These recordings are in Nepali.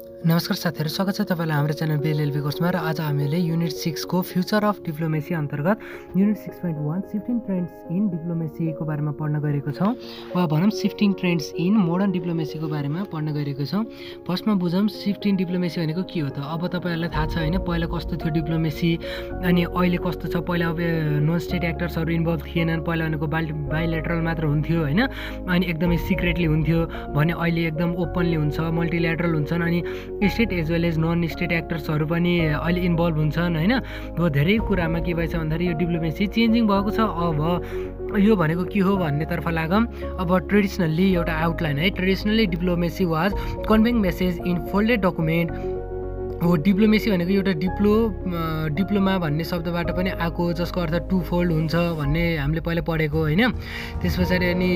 नमस्कार साथीहरू स्वागत छ तपाईँलाई हाम्रो च्यानल बिएलएलबी कोर्समा र आज हामीले युनिट सिक्सको फ्युचर अफ डिप्लोमेसी अन्तर्गत unit six point one shifting trends in डिप्लोमेसीको बारेमा पढ्न गएको छौँ। वा भनौँ सिफ्टिङ ट्रेन्ड्स इन मोडर्न डिप्लोमेसीको बारेमा पढ्न गएको छौँ। फर्स्टमा बुझौँ सिफ्टिङ डिप्लोमेसी भनेको के हो त? अब तपाईँहरूलाई थाहा छ होइन पहिला कस्तो थियो डिप्लोमेसी अनि अहिले कस्तो छ? पहिला अब नन स्टेट एक्टर्सहरू इन्भल्भ थिएनन् पहिला भनेको बाल मात्र हुन्थ्यो होइन अनि एकदमै सिक्रेटली हुन्थ्यो भने अहिले एकदम ओपनली हुन्छ मल्टिलेटरल हुन्छन् अनि state as well as non state एक्टर्सहरू पनि अहिले इन्भल्भ हुन्छन् होइन? हो धेरै कुरामा के भएछ भन्दाखेरि यो डिप्लोमेसी चेन्जिङ भएको छ। अब यो भनेको के हो भन्नेतर्फ लागौँ। अब ट्रेडिसनल्ली एउटा आउटलाइन है। Traditionally diplomacy was conveying message in folded document हो डिप्लोमेसी भनेको एउटा डिप्लो डिप्लोमा भन्ने शब्दबाट पनि आएको जसको अर्थ टु फोल्ड हुन्छ भन्ने हामीले पहिला पढेको होइन? त्यस पछाडि अनि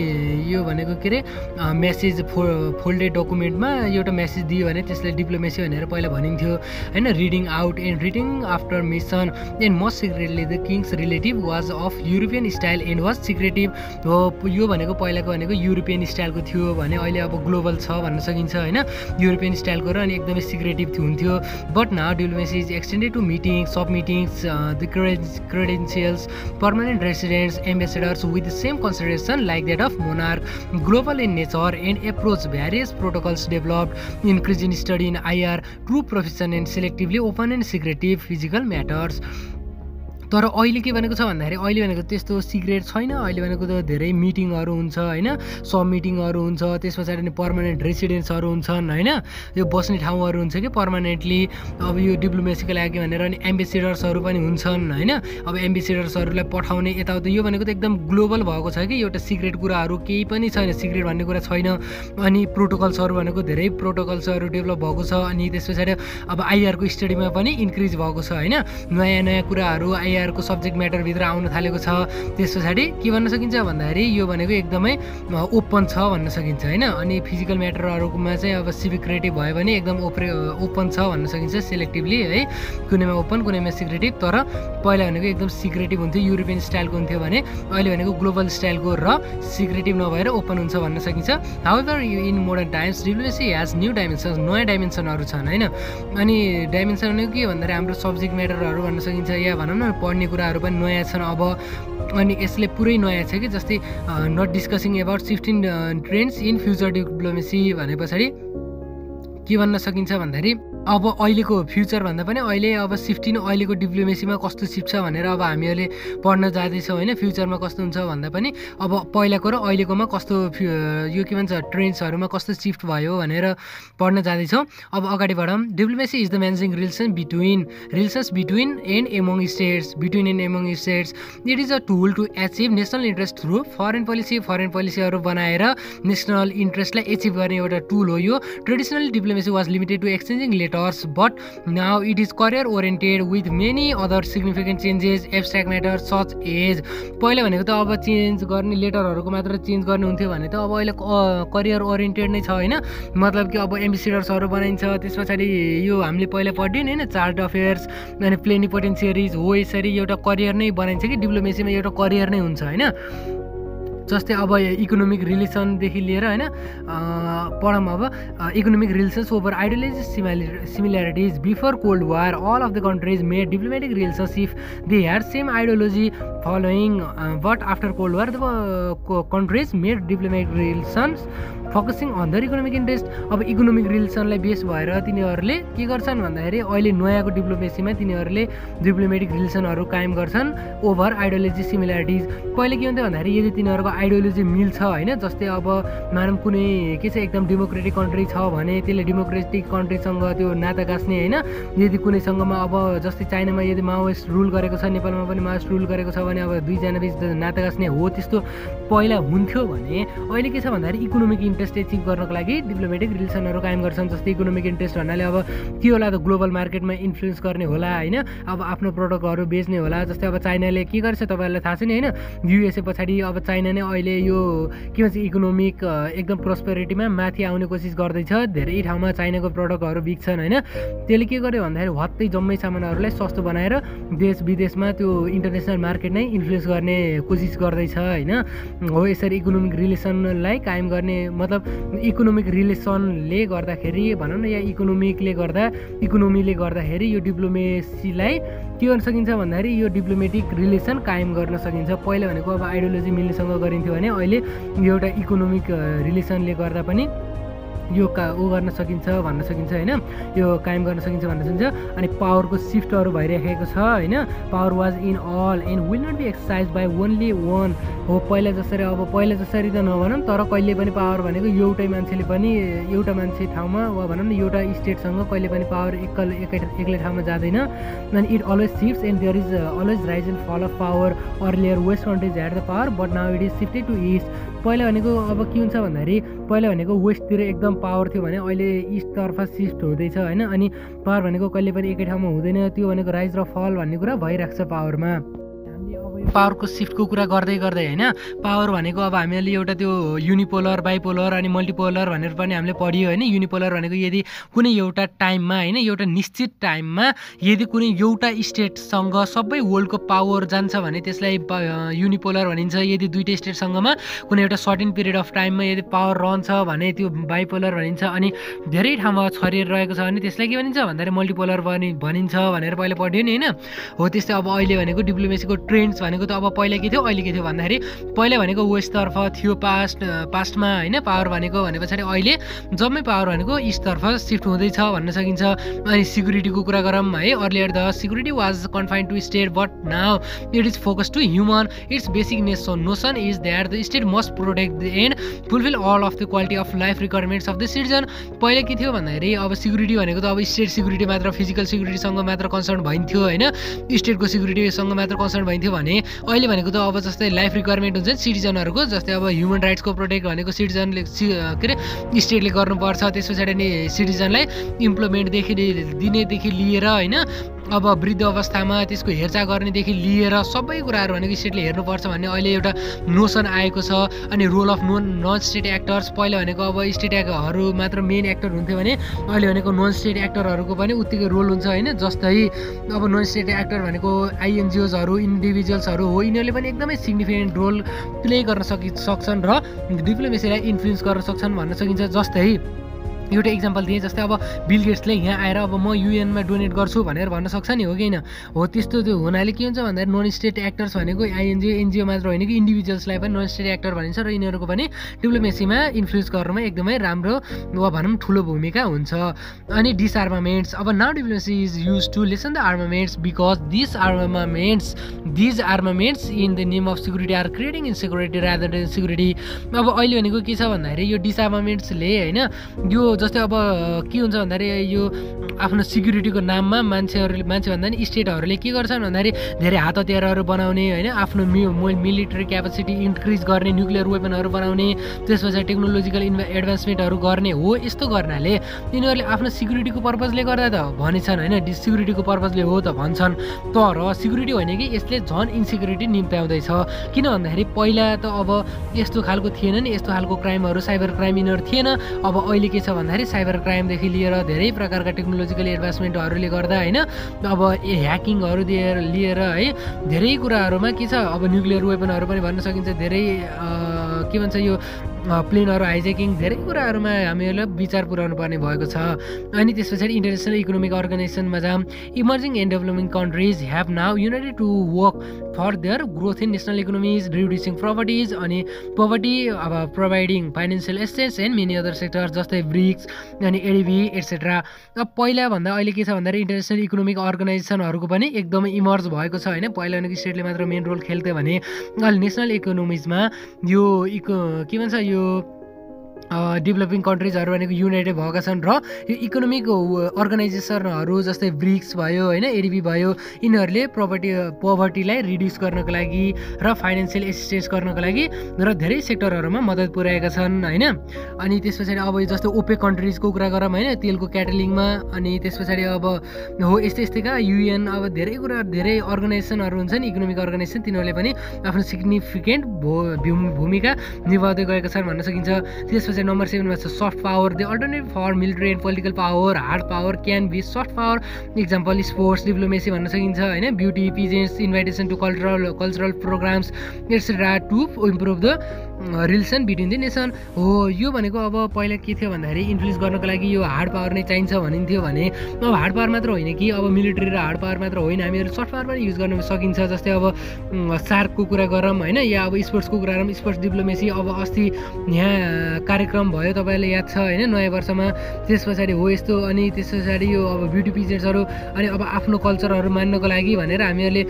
यो भनेको के अरे मेसेज फो फोल्डेड डकुमेन्टमा एउटा मेसेज दियो भने त्यसलाई डिप्लोमेसी भनेर पहिला भनिन्थ्यो होइन? Reading out and reading after mission and must secretly the king's relative was of European style and was secretive हो यो भनेको पहिलाको भनेको युरोपियन स्टाइलको थियो भने अहिले अब ग्लोबल छ भन्न सकिन्छ होइन? युरोपियन स्टाइलको र अनि एकदमै सिक्रेटिभ हुन्थ्यो। But now diplomacy is extended to meetings, sub meetings, uh, the credentials, permanent residents, ambassadors with the same consideration like that of monarch, global in nature and approach various protocols developed, increasing study in IR, true profession and selectively open and secretive physical matters. तर अहिले के भनेको छ भन्दाखेरि अहिले भनेको त्यस्तो सिक्रेट छैन। अहिले भनेको त धेरै मिटिङहरू हुन्छ होइन? सब मिटिङहरू हुन्छ त्यस पछाडि नि पर्मानेन्ट रेसिडेन्ट्सहरू हुन्छन् होइन? यो बस्ने ठाउँहरू हुन्छ कि पर्मानेन्टली अब यो डिप्लोमेसीको लागि भनेर अनि एम्बेसेडर्सहरू पनि हुन्छन् होइन? अब एम्बेसेडर्सहरूलाई पठाउने यताउता यो भनेको त एकदम ग्लोबल भएको छ कि? एउटा सिक्रेट कुराहरू केही पनि छैन। सिक्रेट भन्ने कुरा छैन। अनि प्रोटोकल्सहरू भनेको धेरै प्रोटोकल्सहरू डेभलप भएको छ। अनि त्यस पछाडि अब आइआरको स्टडीमा पनि इन्क्रिज भएको छ होइन? नयाँ नयाँ कुराहरू आइआर एआरको सब्जेक्ट म्याटरभित्र आउन थालेको छ। त्यस पछाडि के भन्न सकिन्छ भन्दाखेरि यो भनेको एकदमै ओपन छ भन्न सकिन्छ होइन? अनि फिजिकल म्याटरहरूमा चाहिँ अब सिभिक क्रिएटिभ भयो भने एकदम ओप्रे ओपन छ भन्न सकिन्छ सेलेक्टिभली है? कुनैमा ओपन कुनैमा सिक्रेटिभ तर पहिला भनेको एकदम सिक्रेटिभ हुन्थ्यो युरोपियन स्टाइलको हुन्थ्यो भने अहिले भनेको ग्लोबल स्टाइलको र सिक्रेटिभ नभएर ओपन हुन्छ भन्न सकिन्छ। However in modern times diplomacy has new dimensions नयाँ डाइमेन्सनहरू छन् होइन? अनि डाइमेन्सन भनेको के भन्दाखेरि हाम्रो सब्जेक्ट म्याटरहरू भन्न सकिन्छ या भनौँ न पढ्ने कुराहरू पनि नयाँ छन्। अब अनि यसले पुरै नयाँ छ कि जस्तै not discussing about shifting trends in future diplomacy भने पछाडि के भन्न सकिन्छ भन्दाखेरि अब अहिलेको फ्युचरभन्दा पनि अहिले अब सिफ्टिन अहिलेको डिप्लोमेसीमा कस्तो सिफ्ट छ भनेर अब हामीहरूले पढ्न जाँदैछौँ होइन फ्युचरमा कस्तो हुन्छ भन्दा पनि अब पहिलाको र अहिलेकोमा कस्तो यो के भन्छ ट्रेन्ड्सहरूमा कस्तो सिफ्ट भयो भनेर पढ्न जाँदैछौँ। अब अगाडि बढौँ diplomacy is the managing relation between relations between and among states between and among states it is a tool to achieve national interest through foreign policy foreign पोलिसीहरू बनाएर नेसनल इन्ट्रेस्टलाई एचिभ गर्ने एउटा टुल हो यो। Traditional diplomacy was limited to exchanging letter letters but now it is career oriented with many other significant changes abstract matters such as पहिला भनेको त अब चेन्ज गर्ने लेटरहरूको मात्र चेन्ज गर्ने हुन्थ्यो भने त अब अहिले करियर ओरिएन्टेड नै छ होइन? मतलब कि अब एम्बेसिडर्सहरू बनाइन्छ त्यस पछाडि यो हामीले पहिला पढ्यौँ होइन? चार्ट अफेयर्स अनि प्लेनिपोटेन्सियरिज हो यसरी एउटा करियर नै बनाइन्छ कि? डिप्लोमेसीमा एउटा करियर नै हुन्छ होइन? जस्तै अब इकोनोमिक रिलेसनदेखि लिएर होइन पढौँ अब economic relations over ideology similarities before cold war all of the countries made diplomatic relationship they had same ideology following but after cold war the countries made diplomatic relations focusing on their economic interest अब इकोनोमिक रिलेसनलाई बेस भएर तिनीहरूले के गर्छन् भन्दाखेरि अहिले नयाँको डिप्लोमेसीमा तिनीहरूले डिप्लोमेटिक रिलेसनहरू कायम गर्छन् ओभर आइडियोलोजी सिमिल्यारिटिज पहिले के हुन्थ्यो भन्दाखेरि यदि तिनीहरूको आइडियोलोजी मिल्छ होइन जस्तै अब मानव कुनै के छ एकदम डेमोक्रेटिक कन्ट्री छ भने त्यसले डेमोक्रेटिक कन्ट्रीसँग त्यो नाता गाँच्ने होइन। यदि कुनैसँगमा अब जस्तै चाइनामा यदि माओइस्ट रुल गरेको छ नेपालमा पनि माओइस्ट रुल गरेको छ भने अब दुईजना बिच नाता गाँच्ने हो त्यस्तो पहिला हुन्थ्यो भने अहिले के छ भन्दाखेरि इकोनोमिक इन्ट्रेस्ट एचिभ गर्नको लागि डिप्लोमेटिक रिलेसनहरू कायम गर्छन् जस्तै इकोनोमिक इन्ट्रेस्ट भन्नाले अब के होला त ग्लोबल मार्केटमा इन्फ्लुएन्स गर्ने होला होइन? अब आफ्नो प्रडक्टहरू बेच्ने होला जस्तै अब चाइनाले के गर्छ तपाईँहरूलाई थाहा छ नि होइन? युएसए पछाडि अब चाइना नै अहिले यो के भन्छ इकोनोमिक एकदम प्रोस्पेरिटीमा माथि आउने कोसिस गर्दैछ। धेरै ठाउँमा चाइनाको प्रडक्टहरू बिक्छन् होइन? त्यसले के गर्यो भन्दाखेरि हत्तै जम्मै सामानहरूलाई सस्तो बनाएर देश विदेशमा त्यो इन्टरनेसनल मार्केट नै इन्फ्लुएन्स गर्ने कोसिस गर्दैछ होइन? हो यसरी इकोनोमिक रिलेसनलाई कायम गर्ने मतलब मतलब इकोनोमिक रिलेसनले गर्दाखेरि भनौँ न या इकोनोमिकले गर्दा इकोनोमीले गर्दाखेरि यो डिप्लोमेसीलाई के गर्न सकिन्छ भन्दाखेरि यो डिप्लोमेटिक रिलेसन कायम गर्न सकिन्छ। पहिला भनेको अब आइडियोलोजी मिल्नेसँग गरिन्थ्यो भने अहिले यो एउटा इकोनोमिक रिलेसनले गर्दा पनि यो का ऊ गर्न सकिन्छ भन्न सकिन्छ होइन? यो कायम गर्न सकिन्छ भन्न सकिन्छ। अनि पावरको सिफ्टहरू भइराखेको छ होइन? Power was in all and will not be exercise by only one हो पहिला जसरी अब पहिला जसरी त नभनौँ तर कहिले पनि पावर भनेको एउटै मान्छेले पनि एउटा मान्छे ठाउँमा वा भनौँ न एउटा स्टेटसँग कहिले पनि पावर एकल एकै एक्लै ठाउँमा जाँदैन। अनि it always shift and there is always rise and fall of power earlier west countries had the power but now it is shifted to east पहिला भनेको अब के हुन्छ भन्दाखेरि पहिला भनेको वेस्टतिर एकदम पावर थियो भने अहिले इस्टतर्फ सिफ्ट हुँदैछ होइन अनि पावर भनेको कहिले पनि एकै ठाउँमा हुँदैन त्यो भनेको राइज र फल भन्ने कुरा भइरहेको छ पावरमा पावरको सिफ्टको कुरा गर्दै गर्दै होइन पावर भनेको अब हामीले एउटा त्यो युनिपोलर बाइपोलर अनि मल्टिपोलर भनेर पनि हामीले पढियो होइन। युनिपोलर भनेको यदि कुनै एउटा टाइममा होइन एउटा निश्चित टाइममा यदि कुनै एउटा स्टेटसँग सबै वर्ल्डको पावर जान्छ भने त्यसलाई युनिपोलर भनिन्छ। यदि दुइटै स्टेटसँगमा कुनै एउटा सर्टेन पिरियड अफ टाइममा यदि पावर रहन्छ भने त्यो बाइपोलर भनिन्छ अनि धेरै ठाउँमा छरिएर रहेको छ भने त्यसलाई के भनिन्छ? भन्दाखेरि मल्टिपोलर पनि भनिन्छ भनेर पहिला पढ्यो नि होइन। हो त्यस्तै अब अहिले भनेको डिप्लोमेसीको ट्रेन्ड्स भनेको भनेको त अब पहिला के थियो अहिले के थियो भन्दाखेरि पहिला भनेको वेस्टतर्फ थियो पास्ट पास्टमा होइन पावर भनेको भने पछाडि अहिले जम्मै पावर भनेको इस्टतर्फ सिफ्ट हुँदैछ भन्न सकिन्छ। अनि सिक्युरिटीको कुरा गरौँ है earlier the security was confine to state but now it is focus to human its basic nation notion is that the state must protect the and fulfil all of the quality of life requirements of the citizen पहिला के थियो भन्दाखेरि अब सिक्युरिटी भनेको त अब स्टेट सिक्युरिटी मात्र फिजिकल सिक्युरिटीसँग मात्र कन्सर्न भइन्थ्यो होइन? स्टेटको सिक्युरिटीसँग मात्र कन्सर्न भइन्थ्यो भने अहिले भनेको त अब जस्तै लाइफ रिक्वायरमेन्ट हुन्छ नि सिटिजनहरूको जस्तै अब ह्युमन राइट्सको प्रोटेक्ट भनेको सिटिजनले के अरे स्टेटले गर्नुपर्छ त्यस पछाडि नि सिटिजनलाई इम्प्लोइमेन्टदेखि दिनेदेखि लिएर होइन अब वृद्ध अवस्थामा त्यसको हेरचाह गर्नेदेखि लिएर सबै कुराहरू भनेको स्टेटले हेर्नुपर्छ भन्ने अहिले एउटा नोसन आएको छ। अनि role of non non state actors पहिला भनेको अब स्टेट एक्टरहरू मात्र मेन एक्टर हुन्थ्यो भने अहिले भनेको नन स्टेट एक्टरहरूको पनि उत्तिकै रोल हुन्छ होइन। जस्तै अब नन स्टेट एक्टर भनेको आइएनजिओजहरू इन्डिभिजुअल्सहरू हो यिनीहरूले पनि एकदमै सिग्निफिकेन्ट रोल प्ले गर्न सकि सक्छन् र डिप्लोमेसीलाई इन्फ्लुएन्स गर्न सक्छन् भन्न सकिन्छ। जस्तै एउटा इक्जाम्पल दिएँ जस्तै अब बिल गेट्सले यहाँ आएर अब म युएनमा डोनेट गर्छु भनेर भन्न सक्छ नि हो कि होइन? हो त्यस्तो त्यो हुनाले के हुन्छ भन्दाखेरि नन स्टेट एक्टर्स भनेको आइएनजिओ एनजिओ मात्र होइन कि इन्डिभिजुअल्सलाई पनि नन स्टेट एक्टर भनिन्छ र यिनीहरूको पनि डिप्लोमेसीमा इन्फ्लुएन्स गर्नुमा एकदमै राम्रो वा भनौँ ठुलो भूमिका हुन्छ। अनि डिसआर्मामेन्ट्स अब now diplomacy is use to lessen the armaments because this armaments these armaments in the name of security are creating insecurity rather than security अब अहिले भनेको के छ भन्दाखेरि यो डिसआर्मामेन्ट्सले होइन यो जस्तै अब के हुन्छ भन्दाखेरि यो आफ्नो सिक्युरिटीको नाममा मान्छेहरूले मान्छे भन्दा पनि स्टेटहरूले के गर्छन् भन्दाखेरि धेरै हात हतियारहरू बनाउने होइन आफ्नो मि मिलिटरी क्यापेसिटी इन्क्रिज गर्ने न्युक्लियर वेपनहरू बनाउने त्यस पछाडि टेक्नोलोजिकल इन्भे एडभान्समेन्टहरू गर्ने हो यस्तो गर्नाले तिनीहरूले आफ्नो सिक्युरिटीको पर्पजले गर्दा त भनेछन् होइन सिक्युरिटीको पर्पजले हो त भन्छन्। तर सिक्युरिटी होइन कि यसले झन् इन्सिक्युरिटी निम्त्याउँदैछ। किन भन्दाखेरि पहिला त अब यस्तो खालको थिएन नि यस्तो खालको क्राइमहरू साइबर क्राइम यिनीहरू थिएन। अब अहिले के छ भन्दाखेरि साइबर क्राइमदेखि लिएर धेरै प्रकारका टेक्नोलोजिकल एडभान्समेन्टहरूले गर्दा होइन अब ह्याकिङहरू दिएर लिएर है धेरै कुराहरूमा के छ अब न्युक्लियर वेपनहरू पनि भन्न सकिन्छ धेरै के भन्छ यो प्लेनहरू हाइजेकिङ धेरै कुराहरूमा हामीहरूलाई विचार पुऱ्याउनु पर्ने भएको छ। अनि त्यस पछाडि इन्टरनेसनल इकोनोमिक अर्गनाइजेसनमा जहाँ emerging and developing countries have now united to work for their growth in national economies reducing properties अनि प्रपर्टी अब providing financial assets and many other sector जस्तै ब्रिक्स अनि एडिबी एट्सेट्रा अब पहिलाभन्दा अहिले के छ भन्दाखेरि इन्टरनेसनल इकोनोमिक अर्गनाइजेसनहरूको पनि एकदमै इमर्ज भएको छ होइन? पहिला भनेको स्टेटले मात्र मेन रोल खेल्थ्यो भने। अहिले नेसनल इकोनोमिजमा यो इको के भन्छ यो apoio डेभलपिङ कन्ट्रिजहरू भनेको युनाइटेड भएका छन् र यो इकोनोमिक अर्गनाइजेसनहरू जस्तै ब्रिक्स भयो होइन एडिबी भयो यिनीहरूले प्रपर्टी पोभर्टीलाई रिड्युस गर्नको लागि र फाइनेन्सियल एसिस्टेन्स गर्नको लागि र धेरै सेक्टरहरूमा मद्दत पुर्याएका छन् होइन। अनि त्यस पछाडि अब जस्तो ओपे कन्ट्रिजको कुरा गरौँ होइन तेलको क्याटलिङमा अनि त्यस पछाडि अब हो यस्तै यस्तैका युएन अब धेरै कुरा धेरै अर्गनाइजेसनहरू हुन्छ नि इकोनोमिक अर्गनाइजेसन तिनीहरूले पनि आफ्नो सिग्निफिकेन्ट भूमिका निभाउँदै गएका छन् भन्न सकिन्छ। त्यस चाहिँ नम्बर सेभेनमा छ soft power the alternative for military and political power hard power can be soft power example sports diplomacy भन्न सकिन्छ होइन? Beauty pageants invitation to cultural cultural programmes et cetera to improve the relation between the nation हो यो भनेको अब पहिला के थियो भन्दाखेरि इन्फ्लुएन्स गर्नको लागि यो हार्ड पावर नै चाहिन्छ भनिन्थ्यो भने अब हार्ड पावर मात्र होइन कि अब मिलिट्री र हार्ड पावर मात्र होइन हामीहरू सफ्ट पावर पनि युज गर्न सकिन्छ जस्तै अब सार्कको कुरा गरौँ होइन या अब स्पोर्ट्सको कुरा गरौँ स्पोर्ट्स डिप्लोमेसी अब अस्ति यहाँ कार्यक्रम भयो तपाईँलाई याद छ होइन नयाँ वर्षमा। त्यस पछाडि हो यस्तो अनि त्यस पछाडि यो अब ब्युटी पिजेट्सहरू अनि अब आफ्नो कल्चरहरू मान्नको लागि भनेर हामीहरूले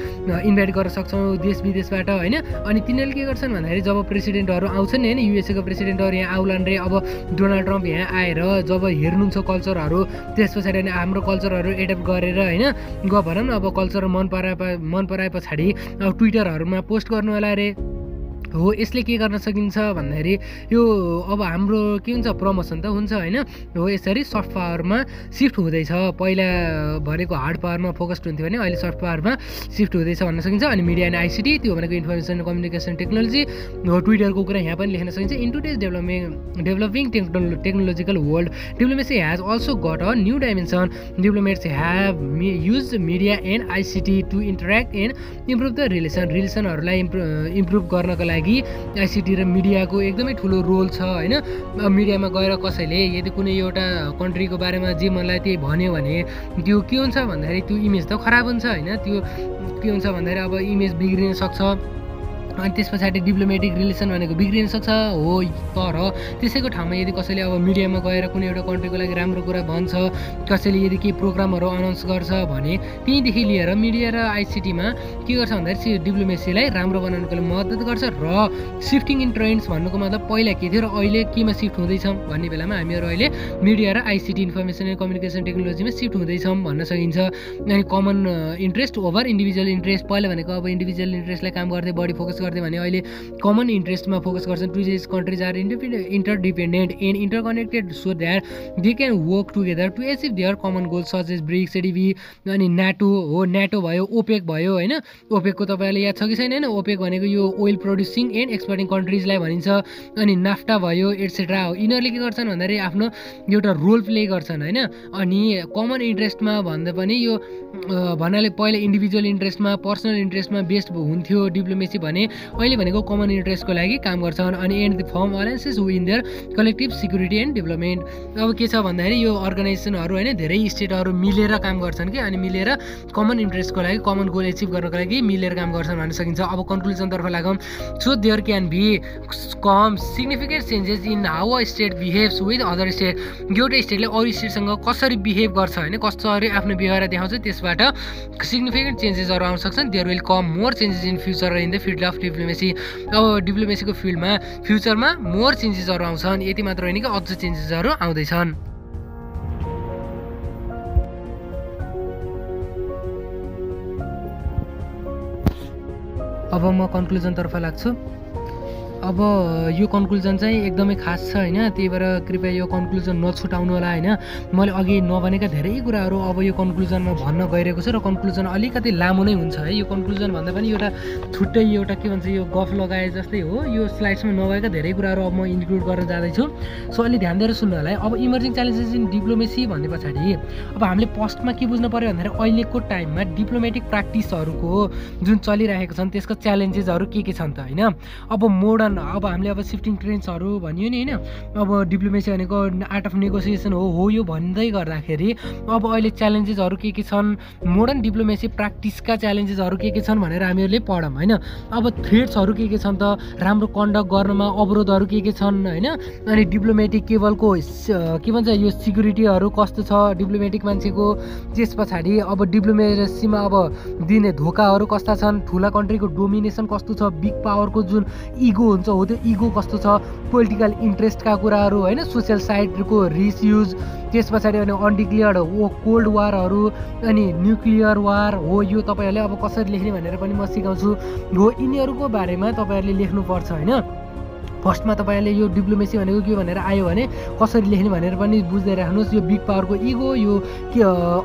इन्भाइट गर्न सक्छौँ देश विदेशबाट होइन। अनि तिनीहरूले के गर्छन् भन्दाखेरि जब प्रेसिडेन्टहरू आउँछन्। नि होइन युएसएको प्रेसिडेन्टहरू यहाँ आउलान् रे अब डोनाल्ड ट्रम्प यहाँ आएर जब हेर्नुहुन्छ कल्चरहरू त्यस पछाडि अनि हाम्रो कल्चरहरू एडप्ट गरेर होइन ग भनौँ न अब कल्चर मन पराए मन पराए पछाडि अब ट्विटरहरूमा पोस्ट गर्नु होला अरे हो यसले के गर्न सकिन्छ भन्दाखेरि यो अब हाम्रो के हुन्छ प्रमोसन त हुन्छ होइन। हो यसरी सफ्ट पावरमा सिफ्ट हुँदैछ। पहिला भनेको हार्ड पावरमा फोकस्ड हुन्थ्यो भने अहिले सफ्ट पावरमा सिफ्ट हुँदैछ भन्न सकिन्छ। अनि मिडिया एन्ड आइसिटी त्यो भनेको इन्फर्मेसन कम्युनिकेसन टेक्नोलोजी हो ट्विटरको कुरा यहाँ पनि लेख्न सकिन्छ। In today's development developing techno technological world diplomacy has also got a new dimension diplomats have use media and ICT to interact and improve the relation रिलेसनहरूलाई improve गर्नको लागि लागि आइसिटी र मिडियाको एकदमै ठुलो रोल छ होइन? मिडियामा गएर कसैले यदि कुनै एउटा कन्ट्रीको बारेमा जे मनलाई त्यही भन्यो भने त्यो के हुन्छ भन्दाखेरि त्यो इमेज त खराब हुन्छ होइन? त्यो के हुन्छ भन्दाखेरि अब इमेज बिग्रिन सक्छ। अनि त्यस पछाडि डिप्लोमेटिक रिलेसन भनेको बिग्रिन सक्छ। हो तर त्यसैको ठाउँमा यदि कसैले अब मिडियामा गएर कुनै एउटा कन्ट्रीको लागि राम्रो कुरा भन्छ कसैले यदि केही प्रोग्रामहरू अनाउन्स गर्छ भने त्यहीँदेखि लिएर मिडिया र आइसिटीमा के गर्छ भन्दाखेरि डिप्लोमेसीलाई राम्रो बनाउनुको लागि मद्दत गर्छ र सिफ्टिङ इन ट्रेन्ड्स भन्नुको मतलब पहिला के थियो र अहिले केमा सिफ्ट हुँदैछौँ भन्ने बेलामा हामीहरू अहिले मिडिया र आइसिटी इन्फर्मेसन एन्ड कम्युनिकेसन टेक्नोलोजीमा सिफ्ट हुँदैछौँ भन्न सकिन्छ। अनि common interest over individual interest पहिला भनेको अब इन्डिभिजुअल इन्ट्रेस्टलाई काम गर्दै बढी फोकस गर्दै भने अहिले कमन इन्ट्रेस्टमा फोकस गर्छन् to this countries are independent interdependent and interconnected so that they can work together to achieve their common goal such as BRICS ADB अनि नाटो हो। नाटो भयो ओपेक भयो होइन? ओपेकको तपाईँहरूले याद छ कि छैन होइन? ओपेक भनेको यो ओइल प्रड्युसिङ एन्ड एक्सपोर्टिङ कन्ट्रिजलाई भनिन्छ। अनि नाफ्टा भयो एट्सेट्रा हो यिनीहरूले के गर्छन् भन्दाखेरि आफ्नो एउटा रोल प्ले गर्छन् होइन? अनि कमन इन्ट्रेस्टमा भन्दा पनि यो भन्नाले पहिला इन्डिभिजुअल इन्ट्रेस्टमा पर्सनल इन्ट्रेस्टमा बेस्ट हुन्थ्यो डिप्लोमेसी भने। अहिले भनेको कमन इन्ट्रेस्टको लागि काम गर्छन्। अनि and the firm alliances win their collective security and development अब के छ भन्दाखेरि यो अर्गनाइजेसनहरू होइन धेरै स्टेटहरू मिलेर काम गर्छन् कि? अनि मिलेर कमन इन्ट्रेस्टको लागि कमन गोल एचिभ गर्नको लागि मिलेर काम गर्छन् भन्न सकिन्छ। अब कन्क्लुजनतर्फ लागौँ। So there can be come significant changes in how a state behaves with other state एउटा स्टेटले अरू स्टेटसँग कसरी बिहेभ गर्छ होइन कसरी आफ्नो व्यवहार देखाउँछ त्यसबाट सिग्निफिकेन्ट चेन्जेसहरू आउन सक्छन्। There will come more changes in future in the field of diplomacy अब डिप्लोमेसीको फिल्डमा फ्युचरमा मोर चेन्जेसहरू आउँछन्। यति मात्र होइन कि अझ चेन्जेसहरू आउँदैछन्। अब म कन्क्लुजनतर्फ लाग्छु। अब यो कन्क्लुजन चाहिँ एकदमै खास छ होइन? त्यही भएर कृपया यो कन्क्लुजन नछुटाउनु होला होइन? मैले अघि नभनेका धेरै कुराहरू अब यो कन्क्लुजनमा भन्न गइरहेको छु र कन्क्लुजन अलिकति लामो नै हुन्छ है। यो कन्क्लुजन भन्दा पनि एउटा छुट्टै एउटा के भन्छ यो गफ लगाए जस्तै हो। यो स्लाइड्समा नभएका धेरै कुराहरू अब म इन्क्लुड गरेर जाँदैछु। सो अलि ध्यान दिएर सुन्नु होला है। अब इमर्जिङ च्यालेन्जेस इन डिप्लोमेसी भन्ने पछाडि अब हामीले फर्स्टमा के बुझ्नु पऱ्यो भन्दाखेरि अहिलेको टाइममा डिप्लोमेटिक प्र्याक्टिसहरूको जुन चलिरहेको छन् त्यसको च्यालेन्जेसहरू के के छन् त होइन? अब मोडर्न अब हामीले अब सिफ्टिङ ट्रेन्ड्सहरू भनियो नि होइन? अब डिप्लोमेसी भनेको आर्ट अफ नेगोसिएसन हो हो यो भन्दै गर्दाखेरि अब अहिले च्यालेन्जेसहरू के के छन्? मोडर्न डिप्लोमेसी प्र्याक्टिसका च्यालेन्जेसहरू के के छन् भनेर हामीहरूले पढौँ होइन? अब थ्रेड्सहरू के के छन् त? राम्रो कन्डक्ट गर्नमा अवरोधहरू के के छन् होइन? अनि डिप्लोमेटिक केबलको के भन्छ यो सिक्युरिटीहरू कस्तो छ डिप्लोमेटिक मान्छेको? त्यस पछाडि अब डिप्लोमेसीमा अब दिने धोकाहरू कस्ता छन्? ठुला कन्ट्रीको डोमिनेसन कस्तो छ? बिग पावरको जुन इगो हुन्छ हो त्यो इगो कस्तो छ पोलिटिकल इन्ट्रेस्टका कुराहरू होइन सोसियल साइडको रिस युज त्यस पछाडि अनि अनडिक्लियर्ड हो कोल्ड वारहरू अनि न्युक्लियर वार हो यो तपाईँहरूले अब कसरी लेख्ने भनेर पनि म सिकाउँछु। हो यिनीहरूको बारेमा तपाईँहरूले लेख्नुपर्छ होइन? फर्स्टमा तपाईँहरूले यो डिप्लोमेसी भनेको के भनेर आयो भने कसरी लेख्ने भनेर पनि बुझ्दै राख्नुहोस् यो बिग पावरको इगो यो के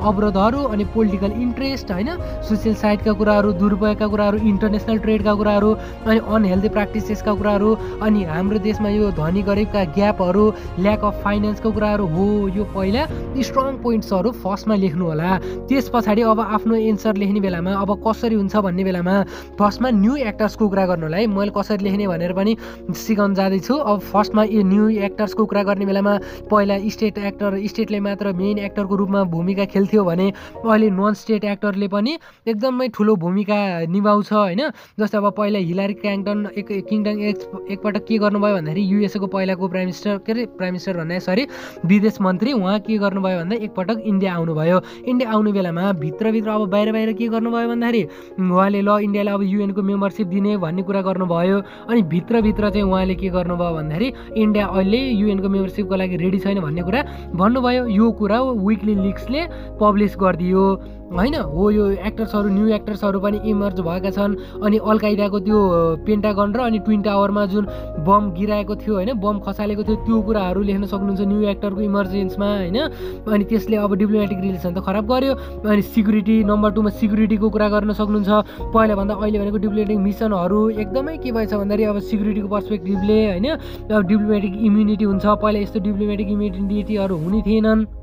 अवरोधहरू अनि पोलिटिकल इन्ट्रेस्ट होइन? सोसियल साइडका कुराहरू दुरुपयोगका कुराहरू इन्टरनेसनल ट्रेडका कुराहरू अनि अनहेल्दी प्र्याक्टिसेसका कुराहरू अनि हाम्रो देशमा यो धनी गरिबका ग्यापहरू ल्याक अफ फाइनेन्सको कुराहरू हो यो पहिला स्ट्रङ पोइन्ट्सहरू फर्स्टमा लेख्नु होला। त्यस पछाडि अब आफ्नो एन्सर लेख्ने बेलामा अब कसरी हुन्छ भन्ने बेलामा फर्स्टमा न्यू एक्टर्सको कुरा गर्नु होला है मैले कसरी लेख्ने भनेर पनि सिकाउनु गर्न जाँदैछु। अब फर्स्टमा यो न्यू एक्टर्सको कुरा गर्ने बेलामा पहिला स्टेट एक्टर स्टेटले मात्र मेन एक्टरको रूपमा भूमिका खेल्थ्यो भने अहिले नन स्टेट एक्टरले पनि एकदमै ठुलो भूमिका निभाउँछ होइन? जस्तै अब पहिला हिलारी क्याङटन एक किङटन एक एकपटक के गर्नुभयो भन्दाखेरि युएसएको पहिलाको प्राइम मिनिस्टर के अरे? प्राइम मिनिस्टर भन्दा सरी विदेश मन्त्री उहाँ के गर्नुभयो भन्दा एकपटक इन्डिया आउनुभयो। इन्डिया आउने बेलामा भित्रभित्र अब बाहिर बाहिर के गर्नुभयो भन्दाखेरि उहाँले ल इन्डियालाई अब युएनको मेम्बरसिप दिने भन्ने कुरा गर्नुभयो। अनि भित्रभित्र चाहिँ उहाँले के गर्नुभयो भन्दाखेरि इन्डिया अहिले युएनको मेम्बरसिपको लागि रेडी छैन भन्ने कुरा भन्नुभयो। यो कुरा विकली लिक्सले पब्लिस गरिदियो। होइन? हो यो एक्टर्सहरू न्यू एक्टर्सहरू पनि इमर्ज भएका छन्। अनि अल्काइदाको त्यो पेन्टागन र अनि ट्विन टावरमा जुन बम गिराएको थियो होइन? बम खसालेको थियो त्यो कुराहरू लेख्न सक्नुहुन्छ न्यू एक्टरको इमर्जेन्समा होइन? अनि त्यसले अब डिप्लोमेटिक रिलेसन त खराब गर्यो। अनि सिक्युरिटी नम्बर टूमा सिक्युरिटीको कुरा गर्न सक्नुहुन्छ। पहिलाभन्दा अहिले भनेको डिप्लोमेटिक मिसनहरू एकदमै के भएछ भन्दाखेरि अब सिक्युरिटीको पर्सपेक्टिभले होइन? अब डिप्लोमेटिक इम्युनिटी हुन्छ। पहिला यस्तो डिप्लोमेटिक इम्युनिटीहरू हुने थिएनन्।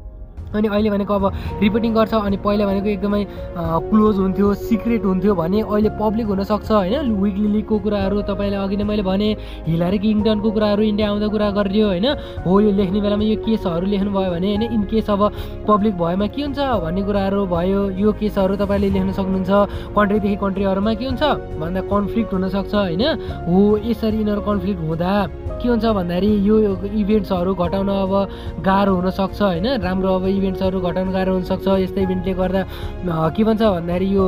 अनि अहिले भनेको अब रिपोर्टिङ गर्छ अनि पहिला भनेको एकदमै क्लोज हुन्थ्यो सिक्रेट हुन्थ्यो भने अहिले पब्लिक हुनसक्छ होइन? विकली लिगको कुराहरू तपाईँलाई अघि नै मैले भने हिलारी किङडनको कुराहरू इन्डिया आउँदा कुरा गरिदियो होइन? हो यो लेख्ने बेलामा यो केसहरू लेख्नुभयो भने होइन? इन केस अब पब्लिक भएमा के हुन्छ भन्ने कुराहरू भयो यो केसहरू तपाईँले लेख्न सक्नुहुन्छ कन्ट्रीदेखि कन्ट्रीहरूमा के हुन्छ? भन्दा कन्फ्लिक्ट हुनसक्छ होइन? हो यसरी यिनीहरू कन्फ्लिक्ट हुँदा के हुन्छ भन्दाखेरि यो इभेन्ट्सहरू घटाउन अब गाह्रो हुनसक्छ होइन। राम्रो अब इभेन्ट्सहरू घटाउनु गाह्रो हुनसक्छ। यस्तै इभेन्टले गर्दा के भन्छ भन्दाखेरि यो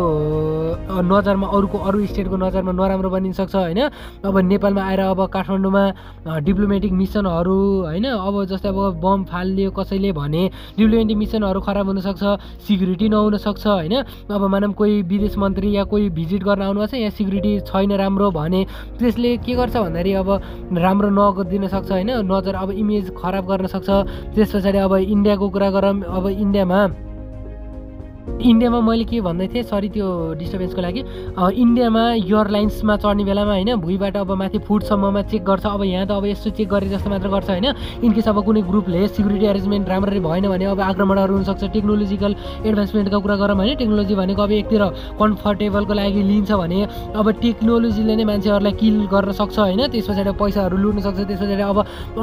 नजरमा अरूको अरू स्टेटको नजरमा नराम्रो बनिन सक्छ होइन। अब नेपालमा आएर अब काठमाडौँमा डिप्लोमेटिक मिसनहरू होइन अब जस्तै अब बम फालिदियो कसैले भने डिप्लोमेटिक मिसनहरू खराब हुनसक्छ सिक्युरिटी नहुनसक्छ होइन। अब मानव कोही विदेश मन्त्री या कोही भिजिट गर्न आउनुभएको छ यहाँ सिक्युरिटी छैन राम्रो भने त्यसले के गर्छ भन्दाखेरि अब राम्रो नदिन सक्छ होइन नजर अब इमेज खराब गर्न सक्छ त्यस पछाडि अब इन्डियाको कुरा गरौँ अब इन्डियामा इन्डियामा मैले के भन्दै थिएँ सरी त्यो डिस्टर्बेन्सको लागि। इन्डियामा एयरलाइन्समा चढ्ने बेलामा होइन भुइँबाट अब माथि फुटसम्ममा चेक गर्छ अब यहाँ त अब यस्तो चेक गरे जस्तो मात्र गर्छ होइन। इनकेस अब कुनै ग्रुपले सिक्युरिटी एरेन्जमेन्ट राम्ररी भएन भने अब आक्रमणहरू हुनसक्छ टेक्नोलोजिकल एडभान्समेन्टको कुरा गरौँ भने टेक्नोलोजी भनेको अब एकतिर कम्फर्टेबलको लागि लिन्छ भने अब टेक्नोलोजीले नै मान्छेहरूलाई किल गर्न सक्छ होइन। त्यस पछाडि पैसाहरू लुट्न सक्छ त्यस पछाडि अब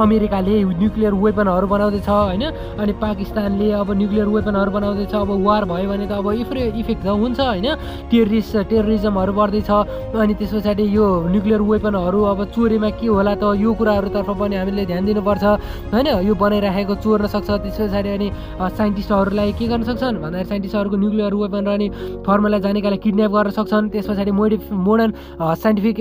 अमेरिकाले न्युक्लियर वेपनहरू बनाउँदैछ होइन अनि पाकिस्तानले अब न्युक्लियर वेपनहरू बनाउँदैछ अब वार भयो भने त अब इफ्रे इफेक्ट त हुन्छ होइन। टेरिस्ट टेररिजमहरू बढ्दैछ अनि त्यस पछाडि यो न्युक्लियर वेपनहरू अब चोरीमा के होला त यो कुराहरूतर्फ पनि हामीले ध्यान दिनुपर्छ। होइन यो बनाइराखेको चोर्न सक्छ त्यस पछाडि अनि साइन्टिस्टहरूलाई के गर्न सक्छन्? भन्दाखेरि साइन्टिस्टहरूको न्युक्लियर वेपन र अनि फर्मुला जानेकालाई किडन्याप गर्न सक्छन्। त्यस पछाडि मोडिफ मोडर्न साइन्टिफिक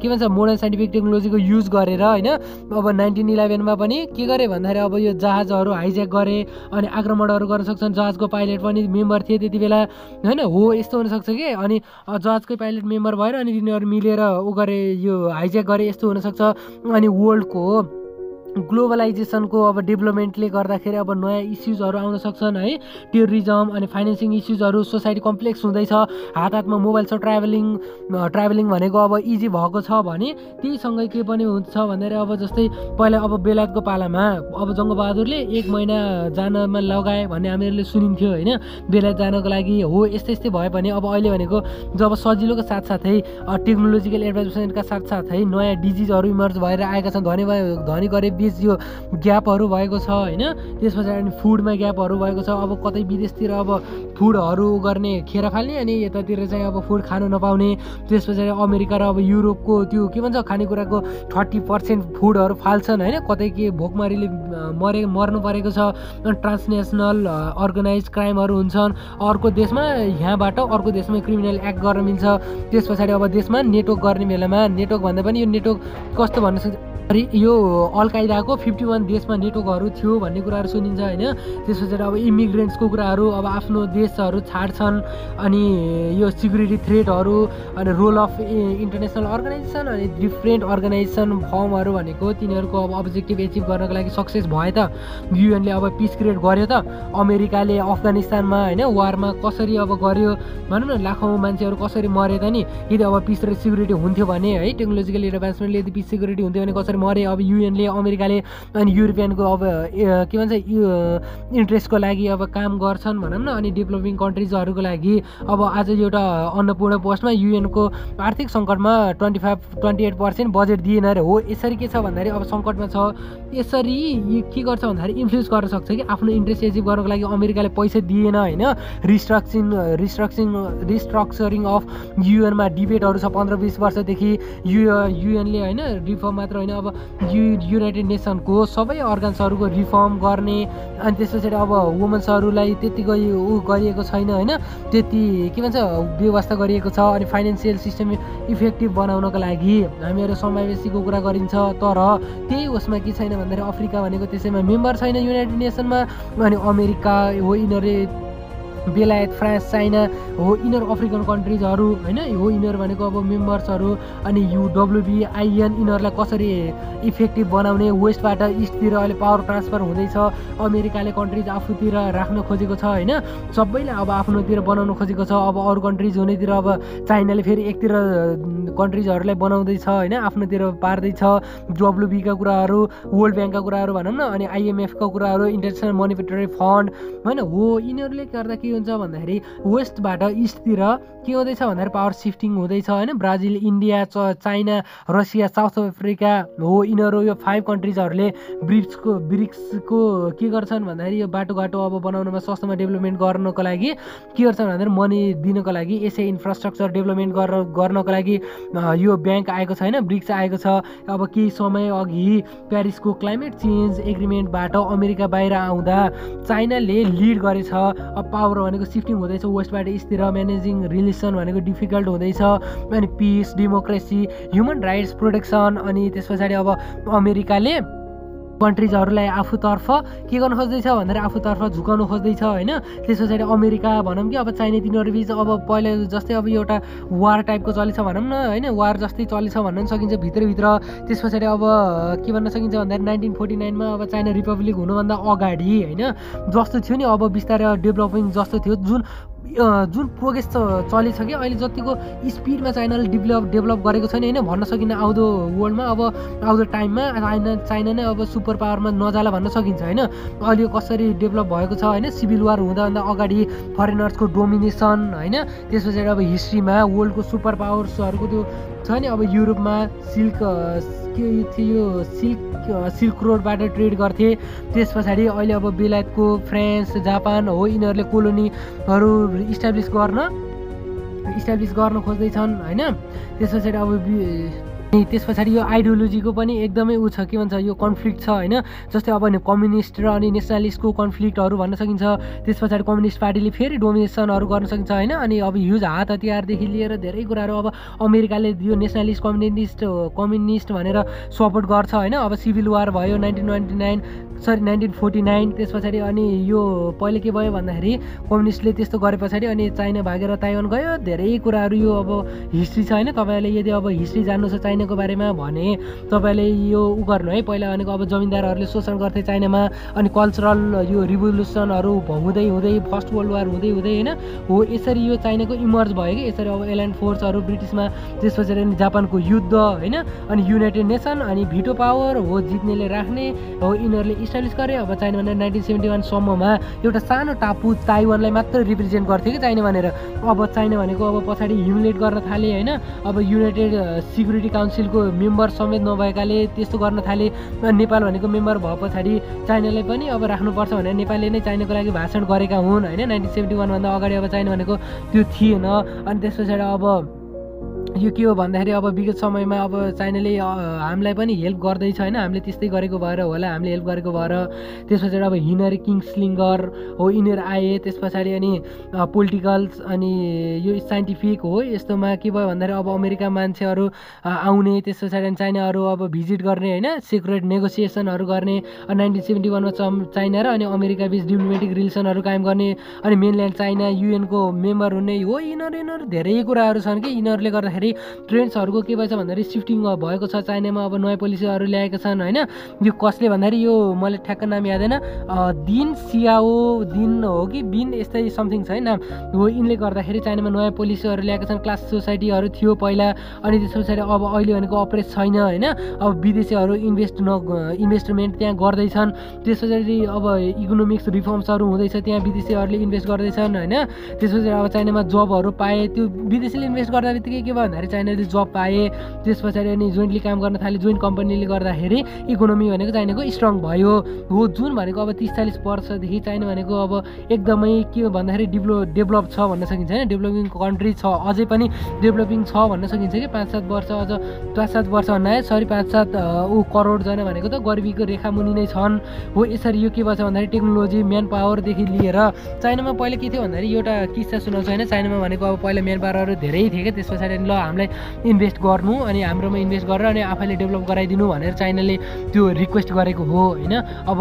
के भन्छ मोडर्न साइन्टिफिक टेक्नोलोजीको युज गरेर होइन अब नाइन्टिन इलेभेनमा पनि के गरे भन्दाखेरि अब यो जहाजहरू हाइज्याक गरे अनि आक्रमणहरू गर्न सक्छन्। जहाजको पाइलट पनि मेम्बर थिए त्यति बेला होइन हो यस्तो हुनसक्छ कि? अनि जजकै पाइलट मेम्बर भएर अनि तिनीहरू मिलेर ऊ गरे यो हाइज्याक गरे यस्तो हुनसक्छ अनि वर्ल्डको ग्लोबलाइजेसनको अब डेभलपमेन्टले गर्दाखेरि अब नयाँ इस्युजहरू आउन सक्छन् है। टेरिजम अनि फाइनेन्सिङ इस्युजहरू सोसाइटी कम्प्लेक्स हुँदैछ। हात हातमा मोबाइल छ ट्राभलिङ ट्राभलिङ भनेको अब इजी भएको छ भने त्यहीसँगै के पनि हुन्छ भन्दाखेरि अब जस्तै पहिला अब बेलायतको पालामा अब जङ्गबहादुरले एक महिना जानमा लगाए भन्ने हामीहरूले सुनिन्थ्यो होइन। बेलायत जानको लागि हो यस्तै यस्तै भयो भने अब अहिले भनेको जब सजिलोको साथसाथै टेक्नोलोजिकल एडभान्समेन्टका साथसाथै नयाँ डिजिजहरू इमर्ज भएर आएका छन् धनी धनी गरिब बिच यो ग्यापहरू भएको छ होइन? त्यस पछाडि फुडमा ग्यापहरू भएको छ। अब कतै विदेशतिर अब फुडहरू गर्ने खेर फाल्ने अनि यतातिर चाहिँ अब फुड खानु नपाउने। त्यस पछाडि अमेरिका र अब युरोपको त्यो के भन्छ खानेकुराको थर्टी पर्सेन्ट फुडहरू फाल्छन् होइन? कतै के भोकमारीले मरे मर्नु परेको छ। ट्रान्सनेसनल अर्गनाइज क्राइमहरू हुन्छन्। अर्को देशमा यहाँबाट अर्को देशमा क्रिमिनल एक्ट गर्न मिल्छ। त्यस पछाडि अब देशमा नेटवर्क गर्ने बेलामा नेटवर्क भन्दा पनि यो नेटवर्क कस्तो भन्न सक्छ यो अलकाइदाको फिफ्टी वान देशमा नेटवर्कहरू थियो भन्ने कुराहरू सुनिन्छ होइन। त्यस पछाडि अब इमिग्रेन्ट्सको कुराहरू अब आफ्नो देशहरू छाड्छन् अनि यो सिक्युरिटी थ्रेटहरू अनि रोल अफ इन्टरनेसनल अर्गनाइजेसन अनि डिफ्रेन्ट अर्गनाइजेसन फर्महरू भनेको तिनीहरूको अब अब्जेक्टिभ एचिभ गर्नको लागि सक्सेस भए त। युएनले अब पिस क्रिएट गर्यो त। अमेरिकाले अफगानिस्तानमा होइन वारमा कसरी अब गर्यो भनौँ न लाखौँ मान्छेहरू कसरी मरे त नि। यदि अब पिस र सिक्युरिटी हुन्थ्यो भने है टेक्नोलोजिकल एडभान्समेन्टले यदि पिस सिक्युरिटी हुन्थ्यो भने कसरी मरे। अब युएनले अमेरिकाले अनि युरोपियनको अब के भन्छ इन्ट्रेस्टको लागि अब काम गर्छन् भनौँ न। अनि डेभलपिङ कन्ट्रिजहरूको लागि अब आज एउटा अन्नपूर्ण पोस्टमा युएनको आर्थिक सङ्कटमा twenty five twenty eight percent budget दिएन अरे हो। यसरी के छ भन्दाखेरि अब सङ्कटमा छ। यसरी के गर्छ भन्दाखेरि इन्फ्लुएन्स गर्न सक्छ कि आफ्नो इन्ट्रेस्ट एचिभ गर्नको लागि अमेरिकाले पैसा दिएन होइन। रिस्ट्रक्सिङ रिस्ट्रक्सिङ रिस्ट्रक्चरिङ अफ युएनमा डिबेटहरू छ पन्ध्र बिस वर्षदेखि यु युएनले होइन रिफर्म मात्र होइन। अब यु युनाइटेड नेसनको सबै अर्गन्सहरूको रिफर्म गर्ने अनि त्यस पछाडि अब वुमन्सहरूलाई त्यतिको ऊ गरिएको छैन होइन। त्यति के भन्छ व्यवस्था गरिएको छ अनि फाइनेन्सियल सिस्टम इफेक्टिभ बनाउनको लागि हामीहरू समावेशीको कुरा गरिन्छ। तर त्यही उसमा के छैन भन्दाखेरि अफ्रिका भनेको त्यसैमा मेम्बर छैन युनाइटेड नेसनमा अनि अमेरिका हो यिनीहरूले बेलायत फ्रान्स चाइना हो यिनीहरू अफ्रिकन कन्ट्रिजहरू होइन? हो यिनीहरू भनेको अब मेम्बर्सहरू अनि यु डब्लुबिआइएन यिनीहरूलाई कसरी इफेक्टिभ बनाउने वेस्टबाट इस्टतिर अहिले पावर ट्रान्सफर हुँदैछ अमेरिकाले कन्ट्रिज आफूतिर राख्न खोजेको छ होइन? सबैले अब आफ्नोतिर बनाउन खोजेको छ अब अरू कन्ट्रिज हुनेतिर अब चाइनाले फेरि एकतिर कन्ट्रिजहरूलाई बनाउँदैछ होइन? आफ्नोतिर पार्दैछ डब्लुबीका कुराहरू वर्ल्ड ब्याङ्कका कुराहरू भनौँ न अनि आइएमएफका कुराहरू इन्टरनेसनल मोनिटरी फन्ड होइन? हो यिनीहरूले गर्दा के हुन्छ भन्दाखेरि वेस्टबाट इस्टतिर के हुँदैछ भन्दाखेरि पावर सिफ्टिङ हुँदैछ होइन? ब्राजिल इन्डिया च चाइना रसिया साउथ अफ्रिका हो यिनीहरू यो फाइभ कन्ट्रिजहरूले ब्रिक्सको ब्रिक्सको के गर्छन् भन्दाखेरि यो बाटोघाटो अब बनाउनमा सस्तोमा डेभलपमेन्ट गर्नको लागि के गर्छन् भन्दाखेरि मनी दिनको लागि यसै इन्फ्रास्ट्रक्चर डेभलपमेन्ट गरेर गर्नको लागि यो ब्याङ्क आएको छ होइन? ब्रिक्स आएको छ। अब केही समय अघि प्यारिसको क्लाइमेट चेन्ज एग्रिमेन्टबाट अमेरिका बाहिर आउँदा चाइनाले लिड गरेछ अब पावर भनेको सिफ्टिङ हुँदैछ वेस्टबाट इस्टतिर म्यानेजिङ रिलेसन भनेको डिफिकल्ट हुँदैछ अनि peace democracy human rights protection अनि त्यस पछाडि अब अमेरिकाले कन्ट्रिजहरूलाई आफूतर्फ के गर्नु खोज्दैछ भन्दाखेरि आफूतर्फ झुकाउनु खोज्दैछ होइन? त्यस पछाडि अमेरिका भनौँ कि अब चाइना तिनीहरू बिच अब पहिला जस्तै अब एउटा वार टाइपको चलेछ भनौँ न होइन? वार जस्तै चलेछ भन्न पनि सकिन्छ भित्रभित्र। त्यस पछाडि अब के भन्न सकिन्छ भन्दाखेरि नाइन्टिन फोर्टी नाइनमा अब चाइना रिपब्लिक हुनुभन्दा अगाडि होइन? जस्तो थियो नि अब बिस्तारै डेभलपिङ जस्तो थियो जुन जुन प्रोग्रेस चलेछ कि अहिले जतिको स्पिडमा चाइनाले डेभलप डेभलप गरेको छैन होइन भन्न सकिन्न आउँदो वर्ल्डमा अब आउँदो टाइममा चाइना चाइना नै अब सुपर पावरमा नजाला भन्न सकिन्छ होइन। अहिले कसरी डेभलप भएको छ होइन सिभिल वार हुँदाभन्दा अगाडि फरेनर्सको डोमिनेसन होइन त्यस पछाडि अब हिस्ट्रीमा वर्ल्डको सुपर पावर्सहरूको त्यो छ नि अब युरोपमा सिल्क के थियो सिल्क सिल्क रोडबाट ट्रेड गर्थे। त्यस पछाडि अहिले अब बेलायतको फ्रान्स जापान हो यिनीहरूले कोलोनीहरू इस्टाब्लिस गर्न इस्टाब्लिस गर्न खोज्दैछन् होइन? त्यस पछाडि अब अनि त्यस पछाडि यो आइडियोलोजीको पनि एकदमै ऊ छ के भन्छ यो कन्फ्लिक्ट छ होइन? जस्तै अब कम्युनिस्ट र अनि नेसनलिस्टको कन्फ्लिक्टहरू भन्न सकिन्छ। त्यस पछाडि कम्युनिस्ट पार्टीले फेरि डोमिनेसनहरू गर्न सकिन्छ होइन? अनि अब युज हात हतियारदेखि लिएर धेरै कुराहरू अब अमेरिकाले यो नेसनलिस्ट कम्युनिस्ट कम्युनिस्ट भनेर सपोर्ट गर्छ होइन? अब सिभिल वार भयो nineteen ninety nine sorry nineteen forty nine त्यस पछाडि अनि यो पहिले के भयो भन्दाखेरि कम्युनिस्टले त्यस्तो गरे पछाडि अनि चाइना भागेर ताइवान गयो। धेरै कुराहरू यो अब हिस्ट्री छ होइन? तपाईँहरूले यदि अब हिस्ट्री जान्नु छ चाइनाको बारेमा भने तपाईँले यो उ गर्नु है। पहिला भनेको अब जमिनदारहरूले शोषण गर्थे चाइनामा अनि कल्चरल यो रिभोल्युसनहरू हुँदै हुँदै फर्स्ट वर्ल्ड वार हुँदै हुँदै होइन हो यसरी यो चाइनाको इमर्ज भयो कि यसरी अब एल्यान्ड फोर्सहरू ब्रिटिसमा त्यस पछाडि अनि जापानको युद्ध होइन अनि युनाइटेड नेसन अनि भिटो पावर हो जित्नेले राख्ने हो यिनीहरूले इस्टाब्लिस गरे। अब चाइना भनेर नाइन्टिन सेभेन्टी वानसम्ममा एउटा सानो टापु ताइवानलाई मात्र रिप्रेजेन्ट गर्थ्यो कि चाइना भनेर। अब चाइना भनेको अब पछाडि ह्युमिलेट गर्न थाले होइन अब युनाइटेड सिक्युरिटी काउन्सिलको मेम्बर समेत नभएकाले त्यस्तो गर्न थाले। नेपाल भनेको मेम्बर भए पछाडि चाइनालाई पनि अब राख्नुपर्छ भनेर नेपालले नै चाइनाको लागि भाषण गरेका हुन् होइन? नाइन्टिन सेभेन्टी वानभन्दा अगाडि अब चाइना भनेको त्यो थिएन। अनि त्यस पछाडि अब यो के हो भन्दाखेरि अब विगत समयमा अब चाइनाले हामीलाई पनि हेल्प गर्दैछ होइन। हामीले त्यस्तै गरेको भएर होला हामीले हेल्प गरेको भएर। त्यस पछाडि अब हिनरी किङ स्लिङ्गर हो यिनीहरू आए। त्यस पछाडि अनि पोलिटिकल्स अनि यो साइन्टिफिक हो यस्तोमा के भयो भन्दाखेरि अब अमेरिका मान्छेहरू आउने। त्यस पछाडि अनि चाइनाहरू अब भिजिट गर्ने होइन सिक्रेट नेगोसिएसनहरू गर्ने। नाइन्टिन सेभेन्टी वानमा चाइना र अनि अमेरिका बिच डिप्लोमेटिक रिलेसनहरू कायम गर्ने। अनि मेनल्यान्ड चाइना युएनको मेम्बर हुने। हो यिनीहरू यिनीहरू धेरै कुराहरू छन् कि। यिनीहरूले गर्दाखेरि भन्दाखेरि ट्रेन्ड्सहरूको के भएछ भन्दाखेरि सिफ्टिङ भएको छ चाइनामा अब नयाँ पोलिसीहरू ल्याएका छन् होइन? यो कसले भन्दाखेरि यो मैले ठ्याक्क नाम यादैन दिन सियाओ दिन हो कि बिन यस्तै समथिङ छ है नाम हो यिनले गर्दाखेरि चाइनामा नयाँ पोलिसीहरू ल्याएका छन् क्लास सोसाइटीहरू थियो पहिला अनि त्यस पछाडि अब अहिले भनेको अपरेट छैन होइन? अब विदेशीहरू इन्भेस्ट न इन्भेस्टमेन्ट त्यहाँ गर्दैछन्। त्यस पछाडि अब इकोनोमिक्स रिफर्म्सहरू हुँदैछ त्यहाँ विदेशीहरूले इन्भेस्ट गर्दैछन् होइन? त्यस पछाडि अब चाइनामा जबहरू पाए त्यो विदेशीले इन्भेस्ट गर्दा बित्तिकै के भयो भन्दाखेरि चाइनाले जब पाए त्यस पछाडि अनि जोइन्टली काम गर्न थाले जोइन्ट कम्पनीले गर्दाखेरि इकोनोमी भनेको चाइनाको स्ट्रङ भयो। हो जुन भनेको अब तिस चालिस वर्षदेखि चाइना भनेको अब एकदमै के भन्दाखेरि डेभलो डेभलप छ भन्न सकिन्छ होइन? डेभलपिङ कन्ट्री छ अझै पनि डेभलपिङ छ भन्न सकिन्छ कि? पाँच सात वर्ष अझ पाँच सात वर्ष भन्दा सरी पाँच सात ऊ करोडजना भनेको त गरिबीको रेखा मुनि नै छन्। हो यसरी यो के भन्छ भन्दाखेरि टेक्नोलोजी म्यान पावरदेखि लिएर चाइनामा पहिले के थियो भन्दाखेरि एउटा किस्सा सुनाउँछ होइन? चाइनामा भनेको अब पहिला म्यान पावरहरू धेरै थियो क्या त्यस पछाडि ल हामीलाई इन्भेस्ट गर्नु अनि हाम्रोमा इन्भेस्ट गरेर अनि आफैले डेभलप गराइदिनु भनेर चाइनाले त्यो रिक्वेस्ट गरेको हो होइन? अब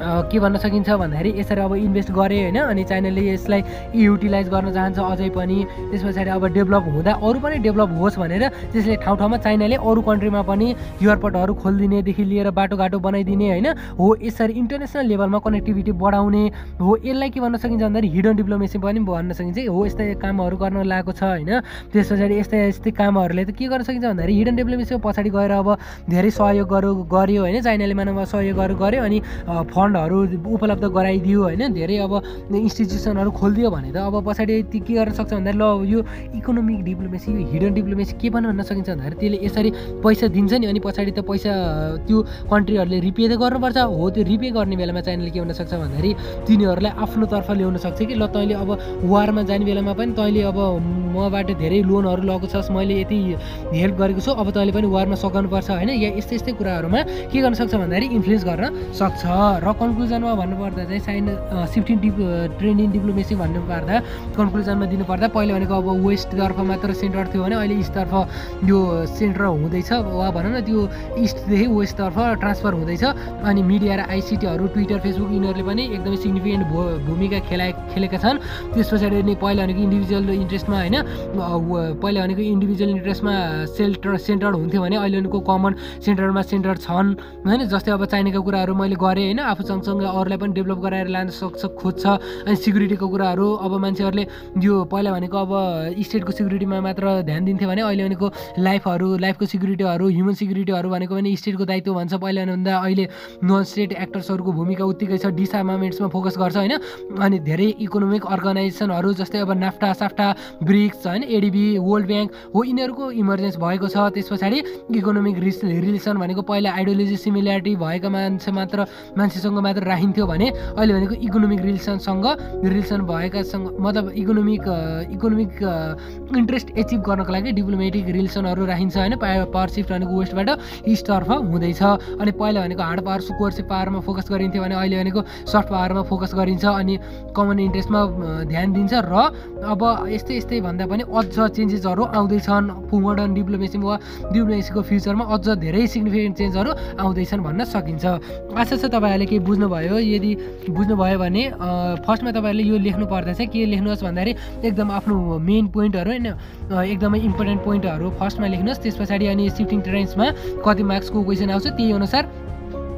के भन्न सकिन्छ भन्दाखेरि यसरी अब इन्भेस्ट गरे होइन अनि चाइनाले यसलाई युटिलाइज गर्न चाहन्छ अझै पनि। त्यस पछाडि अब डेभलप हुँदा अरू पनि डेभलप होस् भनेर त्यसले ठाउँ ठाउँमा चाइनाले अरू कन्ट्रीमा पनि एयरपोर्टहरू खोलिदिनेदेखि लिएर बाटोघाटो बनाइदिने होइन हो यसरी इन्टरनेसनल लेभलमा कनेक्टिभिटी बढाउने हो यसलाई के भन्न सकिन्छ भन्दाखेरि हिडन डिप्लोमेसी पनि भन्न सकिन्छ हो यस्तै कामहरू गर्न लागेको छ होइन। त्यस पछाडि यस्तै यस्तै कामहरूले त के गर्न सकिन्छ भन्दाखेरि हिडन डिप्लोमेसीको पछाडि गएर अब धेरै सहयोग गर्यो होइन चाइनाले मानव सहयोगहरू गर्यो अनि फन्डहरू उपलब्ध गराइदियो होइन धेरै अब इन्स्टिट्युसनहरू खोलिदियो भने त अब पछाडि के गर्न सक्छ भन्दाखेरि ल यो इकोनोमिक डिप्लोमेसी हिडन डिप्लोमेसी के पनि भन्न सकिन्छ भन्दाखेरि त्यसले यसरी पैसा दिन्छ नि अनि पछाडि त पैसा त्यो कन्ट्रीहरूले रिपे त गर्नुपर्छ। हो त्यो रिपे गर्ने बेलामा चाइनाले के हुनसक्छ भन्दाखेरि तिनीहरूलाई आफ्नो तर्फ ल्याउन सक्छ कि ल तैँले अब वारमा जाने बेलामा पनि तैँले अब मबाट धेरै लोनहरू लगेको छस् मैले यति हेल्प गरेको छु अब तैँले पनि वारमा सघाउनुपर्छ होइन? या यस्तै यस्तै कुराहरूमा के गर्न सक्छ भन्दाखेरि इन्फ्लुएन्स गर्न सक्छ। र कन्क्लुजनमा भन्नुपर्दा चाहिँ sign shifting deep training diplomacy भन्नुपर्दा कन्क्लुजनमा दिनुपर्दा पहिला भनेको अब वेस्टतर्फ मात्र सेन्टर थियो भने अहिले इस्टतर्फ यो सेन्टर हुँदैछ। वा भनौँ न त्यो इस्टदेखि वेस्टतर्फ ट्रान्सफर हुँदैछ। अनि मिडिया र आइसिटीहरू ट्विटर फेसबुक यिनीहरूले पनि एकदमै सिग्निफिकेन्ट भूमिका खेला खेलेका छन्। त्यस पछाडि अनि पहिला भनेको इन्डिभिजुअल इन्ट्रेस्टमा होइन पहिला भनेको इन्डिभिजुअल इन्ट्रेस्टमा सेल्टर सेन्टर हुन्थ्यो भने अहिले भनेको कमन सेन्टरमा सेन्टर छन्। होइन जस्तै अब चाइनाको कुराहरू मैले गरेँ होइन आफू सँगसँगै अरूलाई पनि डेभलप गराएर लान सक्छ खोज्छ। अनि सिक्युरिटीको कुराहरू अब मान्छेहरूले यो पहिला भनेको अब स्टेटको सिक्युरिटीमा मात्र ध्यान दिन्थ्यो भने अहिले भनेको लाइफहरू लाइफको सिक्युरिटीहरू ह्युमन सिक्युरिटीहरू भनेको पनि स्टेटको दायित्व भन्छ। पहिला भन्दा अहिले नन स्टेट एक्टर्सहरूको भूमिका उत्तिकै छ डिसआर्मामेन्ट्समा फोकस गर्छ होइन? अनि धेरै इकोनोमिक अर्गनाइजेसनहरू जस्तै अब नाफ्टा साफ्टा ब्रिक्स होइन? एडिबी वर्ल्ड ब्याङ्क हो यिनीहरूको इमर्जेन्स भएको छ। त्यस पछाडि इकोनोमिक रिस रिलेसन भनेको पहिला आइडियोलोजी सिमिल्यारिटी भएका मान्छे मात्र मान्छेसँग मात्र राखिन्थ्यो भने अहिले भनेको इकोनोमिक रिलेसनसँग रिलेसन भएकासँग मतलब इकोनोमिक इकोनोमिक इन्ट्रेस्ट एचिभ गर्नको लागि डिप्लोमेटिक रिलेसनहरू राखिन्छ होइन पावर सिफ्ट भनेको वेस्टबाट इस्टतर्फ हुँदैछ। अनि पहिला भनेको हार्ड पावर कोर्सिप पावरमा फोकस गरिन्थ्यो भने अहिले भनेको सफ्ट पावरमा फोकस गरिन्छ अनि कमन इन्ट्रेस्टमा ध्यान दिन्छ र अब यस्तै यस्तै भन्दा पनि अझ चेन्जेसहरू आउँदैछन्। मोडर्न डिप्लोमेसीमा वा डिप्लोमेसीको फ्युचरमा अझ धेरै सिग्निफिकेन्ट चेन्जहरू आउँदैछन् भन्न सकिन्छ। आशा छ तपाईँहरूले केही बुझ्नुभयो। यदि बुझ्नुभयो भने फर्स्टमा तपाईँहरूले यो लेख्नु पर्दा चाहिँ के लेख्नुहोस् भन्दाखेरि एकदम आफ्नो मेन पोइन्टहरू होइन? एकदमै इम्पोर्टेन्ट पोइन्टहरू फर्स्टमा लेख्नुहोस्। त्यस पछाडि अनि सिफ्टिङ ट्रेन्ड्समा कति मार्क्सको क्वेसन आउँछ त्यही अनुसार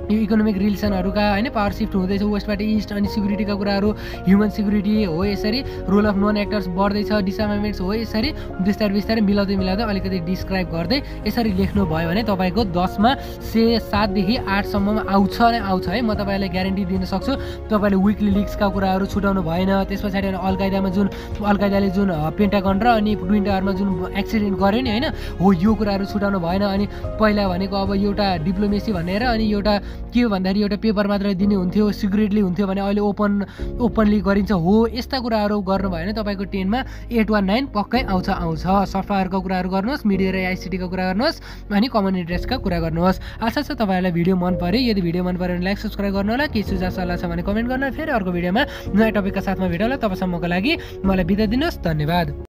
यो इकोनोमिक रिलेसनहरूका होइन पावर सिफ्ट हुँदैछ वेस्टबाट इस्ट अनि सिक्युरिटीका कुराहरू ह्युमन सिक्युरिटी हो यसरी रोल अफ नन एक्टर्स बढ्दैछ डिसआर्मामेन्ट्स हो यसरी बिस्तारै बिस्तारै मिलाउँदै मिलाउँदै अलिकति डिस्क्राइब गर्दै यसरी लेख्नुभयो भने तपाईँको दसमा से सातदेखि आठसम्ममा आउँछ नै आउँछ है। म तपाईँलाई ग्यारेन्टी दिन सक्छु तपाईँले विकली लिक्सका कुराहरू छुटाउनु भएन त्यस पछाडि अलकायदामा जुन अलकायदाले जुन पेन्टागन र अनि ट्विन टावरमा जुन एक्सिडेन्ट गर्यो नि होइन हो यो कुराहरू छुटाउनु भएन अनि पहिला भनेको अब एउटा डिप्लोमेसी भनेर अनि एउटा के हो भन्दाखेरि एउटा पेपर मात्र दिने हुन्थ्यो सिक्रेटली हुन्थ्यो भने अहिले ओपन ओपनली गरिन्छ। हो यस्ता कुराहरू गर्नुभयो भने तपाईँको टेनमा एट वा नाइन पक्कै आउँछ आउँछ। सफ्टवेयरको कुराहरू गर्नुहोस् मिडिया र आइसिटीको कुरा गर्नुहोस् अनि कमन इन्ट्रेस्टका कुरा गर्नुहोस्। आशा छ तपाईँहरूलाई भिडियो मन पऱ्यो यदि भिडियो मन पऱ्यो भने लाइक सब्सक्राइब गर्नु होला। केही सुझाव सल्लाह छ भने कमेन्ट गर्नु फेरि अर्को भिडियोमा नयाँ टपिकका साथमा भेट होला तबसम्मको लागि मलाई बिदा दिनुहोस्। धन्यवाद।